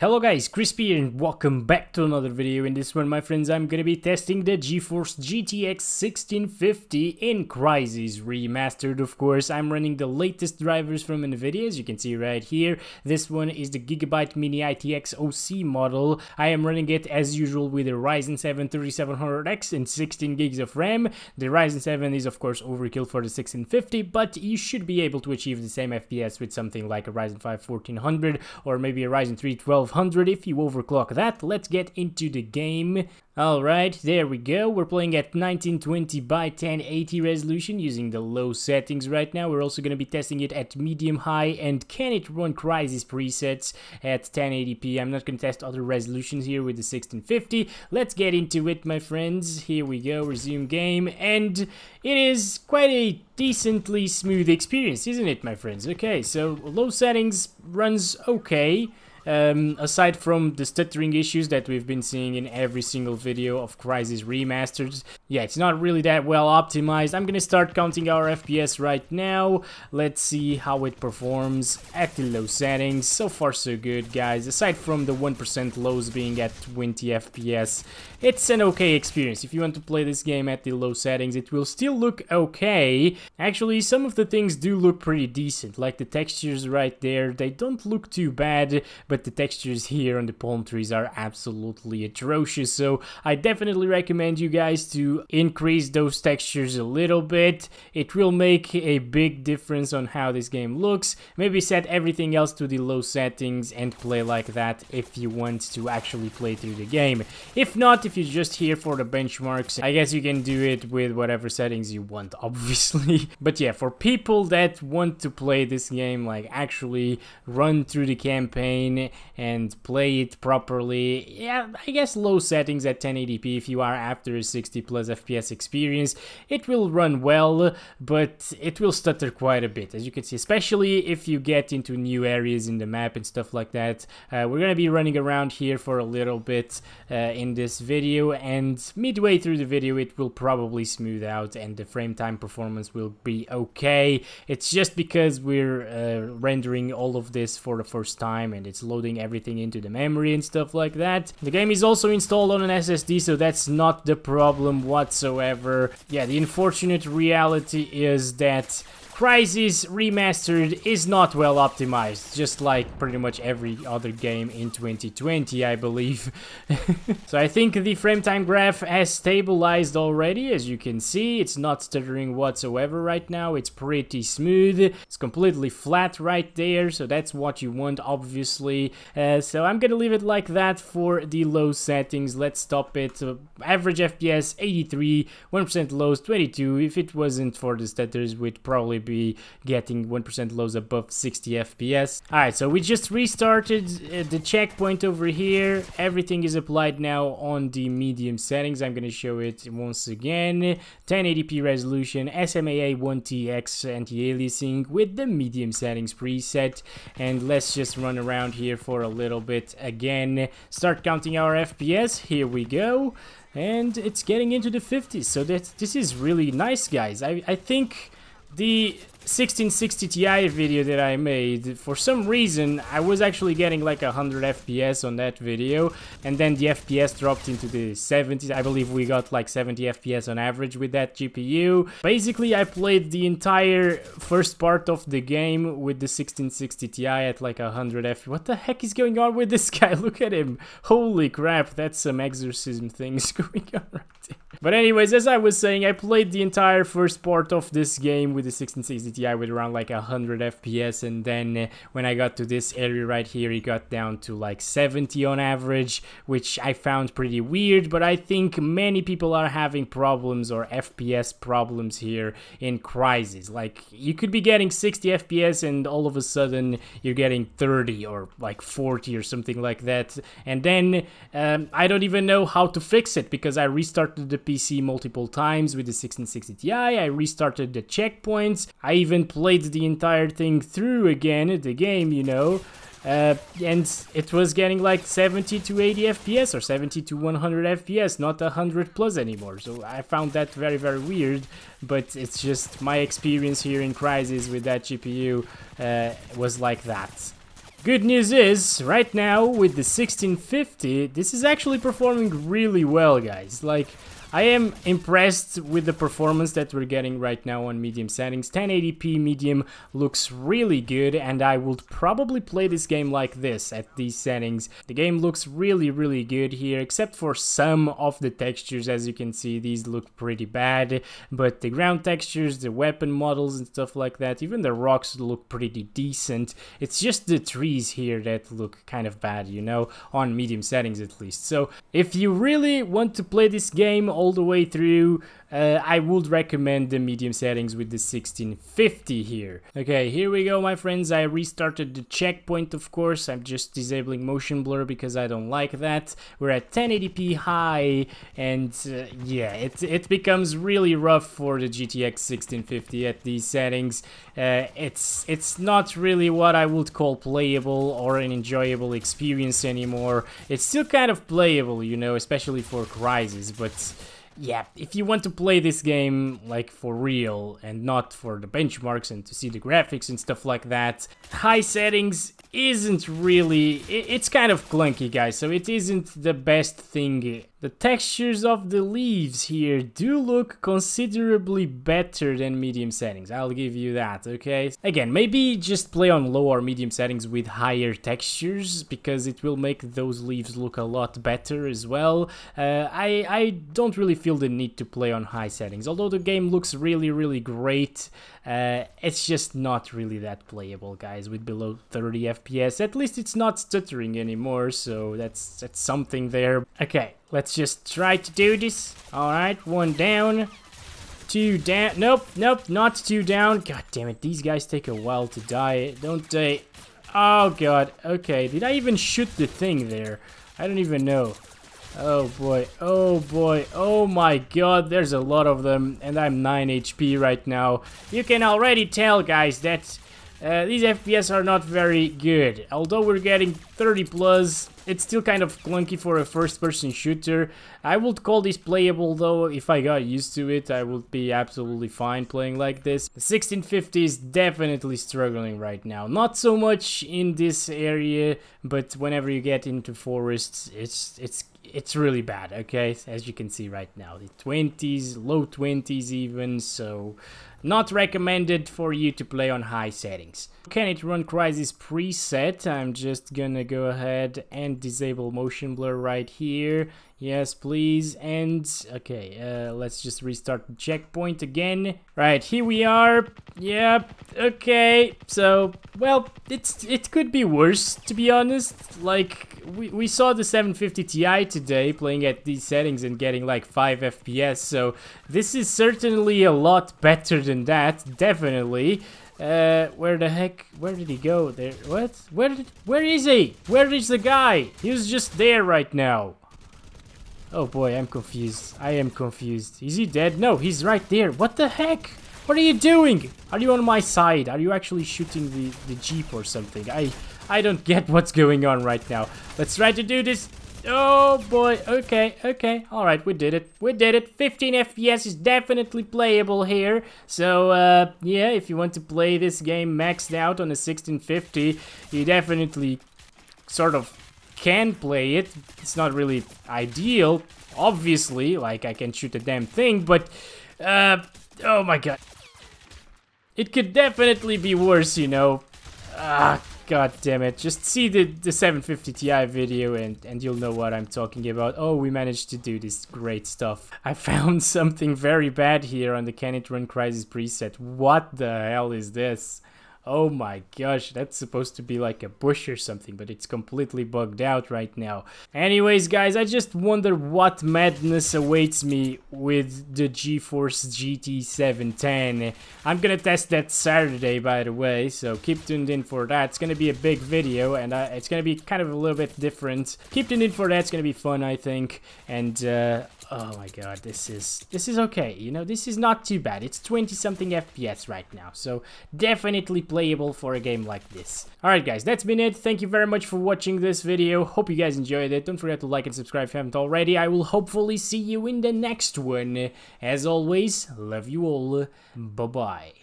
Hello guys, Crispy and welcome back to another video. In this one, my friends, I'm gonna be testing the GeForce GTX 1650 in Crysis Remastered, of course. I'm running the latest drivers from NVIDIA, as you can see right here. This one is the Gigabyte Mini ITX OC model. I am running it as usual with a Ryzen 7 3700X and 16 gigs of RAM. The Ryzen 7 is of course overkill for the 1650, but you should be able to achieve the same FPS with something like a Ryzen 5 1400 or maybe a Ryzen 3 12 1200 if you overclock that. Let's get into the game. Alright, there we go. We're playing at 1920 by 1080 resolution using the low settings right now. We're also going to be testing it at medium high and can it run Crysis presets at 1080p. I'm not going to test other resolutions here with the 1650. Let's get into it, my friends. Here we go, resume game. And it is quite a decently smooth experience, isn't it, my friends? Okay, so low settings runs okay. Um, aside from the stuttering issues that we've been seeing in every single video of Crysis Remastered, yeah, it's not really that well optimized. I'm gonna start counting our FPS right now. Let's see how it performs at the low settings. So far so good, guys. Aside from the 1% lows being at 20 FPS, it's an okay experience. If you want to play this game at the low settings, it will still look okay. Actually, some of the things do look pretty decent, like the textures right there. They don't look too bad, but the textures here on the palm trees are absolutely atrocious. So I definitely recommend you guys to increase those textures a little bit. It will make a big difference on how this game looks. Maybe set everything else to the low settings and play like that if you want to actually play through the game. If not, if you're just here for the benchmarks, I guess you can do it with whatever settings you want, obviously. but yeah, for people that want to play this game, like actually run through the campaign and play it properly. Yeah, I guess low settings at 1080p if you are after a 60 plus FPS experience. It will run well, but it will stutter quite a bit, as you can see, especially if you get into new areas in the map and stuff like that. Uh, we're gonna be running around here for a little bit uh, in this video, and midway through the video it will probably smooth out and the frame time performance will be okay. It's just because we're uh, rendering all of this for the first time and it's loading everything into the memory and stuff like that. The game is also installed on an SSD, so that's not the problem whatsoever. Yeah, the unfortunate reality is that Crysis Remastered is not well optimized, just like pretty much every other game in 2020, I believe. so I think the frame time graph has stabilized already, as you can see. It's not stuttering whatsoever right now, it's pretty smooth. It's completely flat right there, so that's what you want, obviously. Uh, so I'm gonna leave it like that for the low settings. Let's stop it. Uh, average FPS 83, 1% lows 22. If it wasn't for the stutters, would probably be be getting 1% lows above 60 FPS. Alright, so we just restarted uh, the checkpoint over here. Everything is applied now on the medium settings. I'm going to show it once again. 1080p resolution, SMAA 1TX anti-aliasing with the medium settings preset. And let's just run around here for a little bit again. Start counting our FPS. Here we go and it's getting into the 50s so that this is really nice guys I, I think the 1660 Ti video that I made, for some reason, I was actually getting like 100 FPS on that video, and then the FPS dropped into the 70s. I believe we got like 70 FPS on average with that GPU. Basically, I played the entire first part of the game with the 1660 Ti at like 100 FPS. What the heck is going on with this guy? Look at him. Holy crap, that's some exorcism things going on right there. But anyways, as I was saying, I played the entire first part of this game with the 1660 Ti with around like 100 FPS and then uh, when I got to this area right here, it got down to like 70 on average, which I found pretty weird, but I think many people are having problems or FPS problems here in Crysis. Like, you could be getting 60 FPS and all of a sudden you're getting 30 or like 40 or something like that. And then um, I don't even know how to fix it because I restarted the PC multiple times with the 1660 Ti. I restarted the checkpoints. I even played the entire thing through again, the game, you know. Uh, and it was getting like 70 to 80 FPS or 70 to 100 FPS, not 100 plus anymore. So I found that very, very weird, but it's just my experience here in Crysis with that GPU uh, was like that. Good news is, right now with the 1650, this is actually performing really well, guys. Like, I am impressed with the performance that we're getting right now on medium settings. 1080p medium looks really good and I would probably play this game like this at these settings. The game looks really really good here except for some of the textures as you can see these look pretty bad but the ground textures, the weapon models and stuff like that, even the rocks look pretty decent. It's just the trees here that look kind of bad you know on medium settings at least. So if you really want to play this game all the way through uh, I would recommend the medium settings with the 1650 here. Okay, here we go my friends, I restarted the checkpoint of course, I'm just disabling motion blur because I don't like that. We're at 1080p high and uh, yeah, it, it becomes really rough for the GTX 1650 at these settings. Uh, it's, it's not really what I would call playable or an enjoyable experience anymore. It's still kind of playable, you know, especially for Crysis, but yeah, if you want to play this game like for real and not for the benchmarks and to see the graphics and stuff like that, high settings isn't really, it's kind of clunky guys, so it isn't the best thing the textures of the leaves here do look considerably better than medium settings, I'll give you that, okay? Again, maybe just play on low or medium settings with higher textures, because it will make those leaves look a lot better as well. Uh, I, I don't really feel the need to play on high settings, although the game looks really, really great, uh, it's just not really that playable, guys, with below 30 FPS. At least it's not stuttering anymore, so that's, that's something there. Okay, Let's just try to do this. Alright, one down. Two down. Nope, nope, not two down. God damn it, these guys take a while to die, don't they? Oh god, okay. Did I even shoot the thing there? I don't even know. Oh boy, oh boy, oh my god, there's a lot of them, and I'm 9 HP right now. You can already tell, guys, that uh, these FPS are not very good. Although we're getting 30 plus, it's still kind of clunky for a first-person shooter. I would call this playable though, if I got used to it, I would be absolutely fine playing like this. The 1650 is definitely struggling right now. Not so much in this area, but whenever you get into forests, it's it's it's really bad, okay? As you can see right now, the 20s, low 20s even, so not recommended for you to play on high settings. Can it run Crysis preset? I'm just gonna go ahead and disable motion blur right here. Yes, please. And okay, uh, let's just restart the checkpoint again. Right, here we are. Yep. Okay. So, well, it's it could be worse to be honest. Like we we saw the 750 Ti today playing at these settings and getting like 5 FPS. So this is certainly a lot better than that. Definitely. Uh, where the heck? Where did he go? There? What? Where did? Where is he? Where is the guy? He was just there right now. Oh boy, I'm confused. I am confused. Is he dead? No, he's right there. What the heck? What are you doing? Are you on my side? Are you actually shooting the, the jeep or something? I I don't get what's going on right now. Let's try to do this. Oh boy, okay, okay, alright, we did it, we did it, 15 FPS is definitely playable here, so uh, yeah, if you want to play this game maxed out on a 1650, you definitely sort of can play it. It's not really ideal, obviously, like I can shoot a damn thing, but, uh, oh my god. It could definitely be worse, you know. Ah, god damn it. Just see the, the 750 Ti video and, and you'll know what I'm talking about. Oh, we managed to do this great stuff. I found something very bad here on the Can It Run Crysis preset. What the hell is this? Oh my gosh, that's supposed to be like a bush or something, but it's completely bugged out right now. Anyways, guys, I just wonder what madness awaits me with the GeForce GT 710. I'm gonna test that Saturday, by the way, so keep tuned in for that. It's gonna be a big video, and uh, it's gonna be kind of a little bit different. Keep tuned in for that, it's gonna be fun, I think. And, uh, oh my god, this is this is okay. You know, this is not too bad. It's 20 something FPS right now, so definitely playable for a game like this. Alright guys, that's been it. Thank you very much for watching this video. Hope you guys enjoyed it. Don't forget to like and subscribe if you haven't already. I will hopefully see you in the next one. As always, love you all. Bye-bye.